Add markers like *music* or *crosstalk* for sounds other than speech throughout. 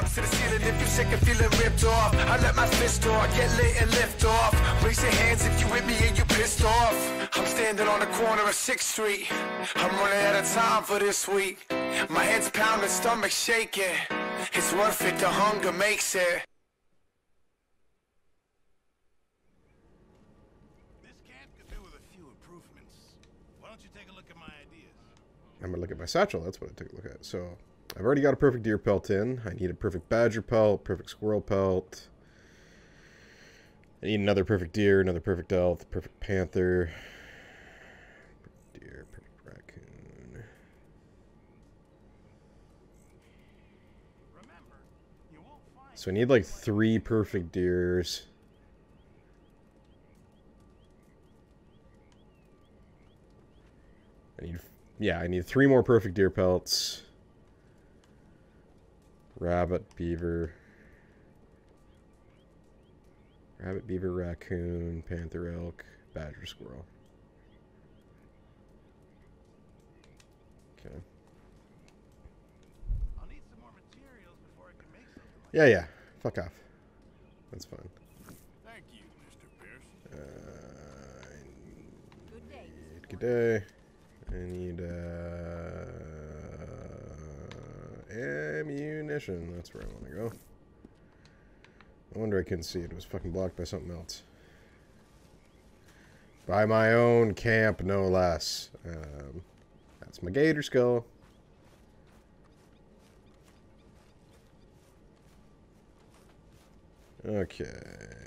guns to the ceiling if you sick and feeling ripped off. I let my fist off, get lit and lift off. Raise your hands if you with me and you pissed off. I'm standing on the corner of 6th Street. I'm running out of time for this week. My head's pounding, stomach shaking. It's worth it, the hunger makes it. This camp could do with a few improvements. Why don't you take a look at my ideas? I'm gonna look at my satchel. That's what I took a look at. So I've already got a perfect deer pelt in. I need a perfect badger pelt, perfect squirrel pelt. I need another perfect deer, another perfect elk, perfect panther. Perfect deer, perfect raccoon. So I need like three perfect deers. I need, yeah, I need three more perfect deer pelts. Rabbit, beaver. Rabbit, beaver, raccoon, panther, elk, badger, squirrel. Okay. I'll need some more materials before I can make something Yeah, yeah. Fuck off. That's fine. Thank you, Mr. Pierce. Uh, Good day. Good day. I need uh, ammunition. That's where I want to go. No wonder I couldn't see it. It was fucking blocked by something else. By my own camp, no less. Um, that's my gator skull. Okay.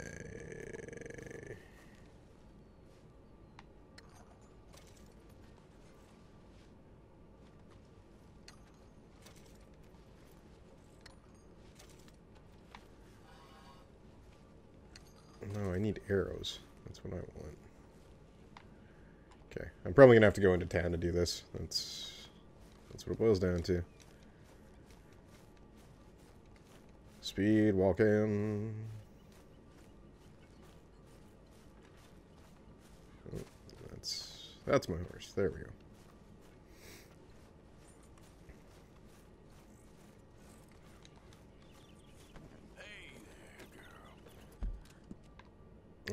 No, I need arrows. That's what I want. Okay, I'm probably gonna have to go into town to do this. That's that's what it boils down to. Speed, walking. Oh, that's that's my horse. There we go.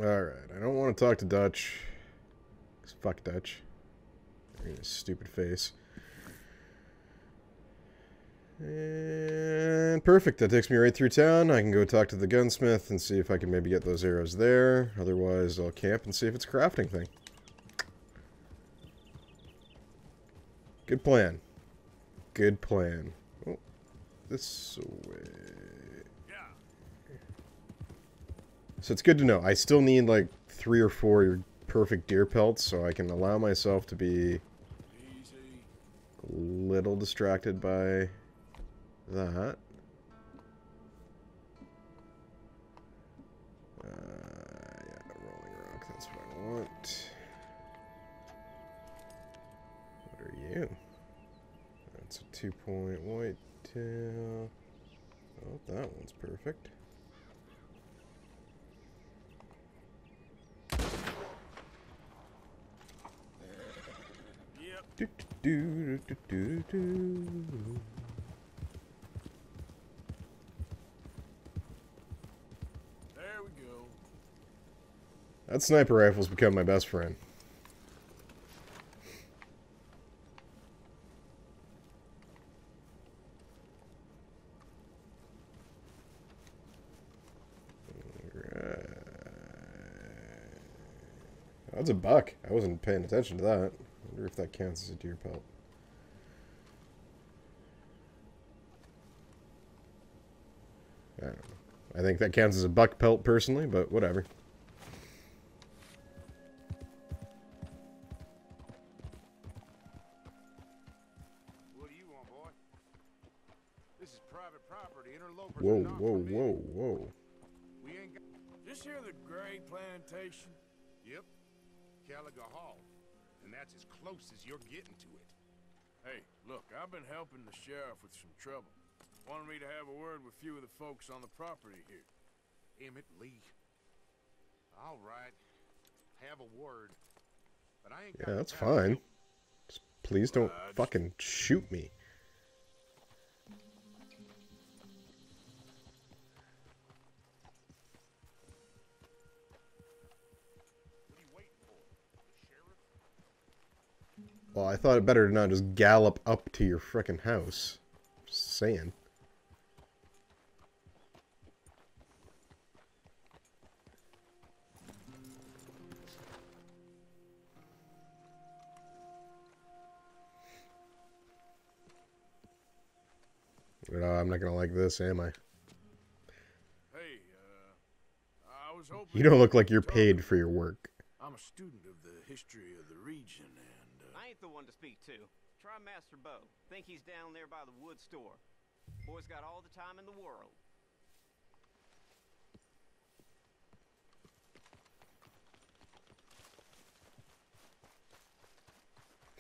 Alright, I don't want to talk to Dutch. fuck Dutch. Stupid face. And perfect. That takes me right through town. I can go talk to the gunsmith and see if I can maybe get those arrows there. Otherwise, I'll camp and see if it's a crafting thing. Good plan. Good plan. Oh, this way. Yeah. So it's good to know. I still need like three or four perfect deer pelts so I can allow myself to be a little distracted by that. Uh, yeah, rolling rock, that's what I want. What are you? That's a two point white tail. Oh, that one's perfect. Yep. There we go. That sniper rifle's become my best friend. That's a buck. I wasn't paying attention to that. I wonder if that counts as a deer pelt. I don't know. I think that counts as a buck pelt personally, but whatever. What do you want, boy? This is private property. Interlopers Whoa, whoa, whoa, whoa. We ain't got... Just hear the Gray Plantation? Yep. Caliga Hall. And that's as close as you're getting to it. Hey, look, I've been helping the sheriff with some trouble. Wanted me to have a word with a few of the folks on the property here. Emmett Lee. All right. Have a word. But I ain't Yeah, that's fine. Just please don't Uh, just- fucking shoot me. Well, I thought it better to not just gallop up to your frickin' house. Just saying. No, I'm not gonna like this, am I? Hey, uh, I was hoping You don't look like you're paid for your work. I'm a student of the history of the region, ain't the one to speak to. Try Master Beau. Think he's down there by the wood store. Boy's got all the time in the world.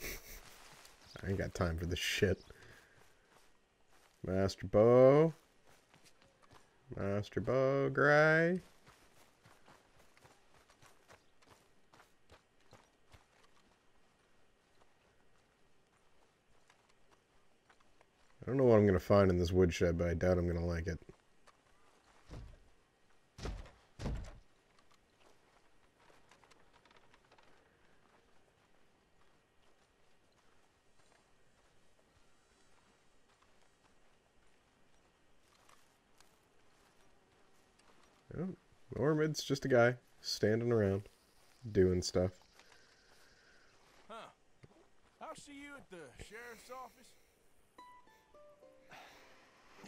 *laughs* I ain't got time for this shit. Master Beau. Master Beau Gray. I don't know what I'm going to find in this woodshed, but I doubt I'm going to like it. Oh, Normid's just a guy standing around doing stuff. huh? I'll see you at the sheriff's office.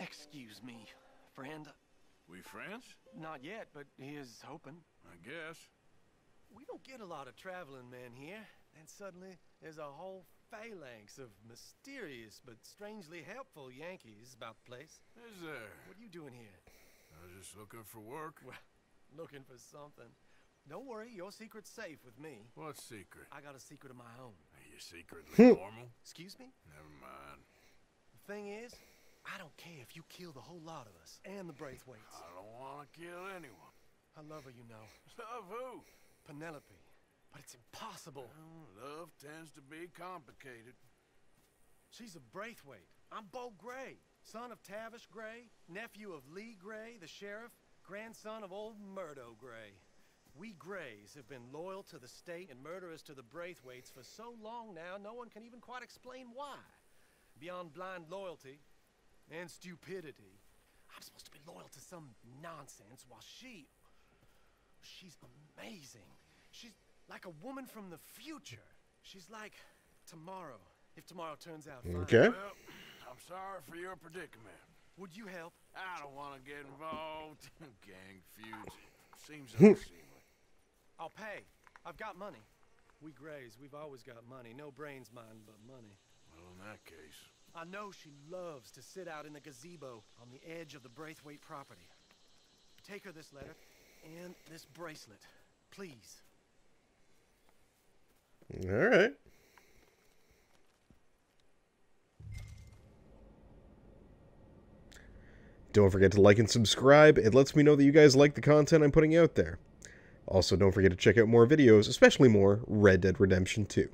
Excuse me, friend. We friends? Not yet, but he is hoping. I guess. We don't get a lot of traveling men here, and suddenly there's a whole phalanx of mysterious but strangely helpful Yankees about the place. Is there? What are you doing here? I was just looking for work. Well, *laughs* looking for something. Don't worry, your secret's safe with me. What secret? I got a secret of my own. Are you secretly normal? Excuse me? Never mind. The thing is, I don't care if you kill the whole lot of us and the Braithwaites. I don't want to kill anyone. I love her, you know. *laughs* Love who? Penelope. But it's impossible. Well, love tends to be complicated. She's a Braithwaite. I'm Beau Gray, son of Tavish Gray, nephew of Leigh Gray, the sheriff, grandson of old Murdo Gray. We Grays have been loyal to the state and murderous to the Braithwaites for so long now, no one can even quite explain why. Beyond blind loyalty and stupidity, I'm supposed to be loyal to some nonsense while she. She's amazing. She's like a woman from the future. She's like tomorrow, if tomorrow turns out fine. Okay. Well, I'm sorry for your predicament. Would you help? I don't want to get involved. *laughs* Gang feuds. Seems hmm. unseemly. I'll pay. I've got money. We Grays, we've always got money. No brains, mind, but money. Well, in that case, I know she loves to sit out in the gazebo on the edge of the Braithwaite property. Take her this letter and this bracelet, please. All right. Don't forget to like and subscribe. It lets me know that you guys like the content I'm putting out there. Also, don't forget to check out more videos, especially more Red Dead Redemption 2.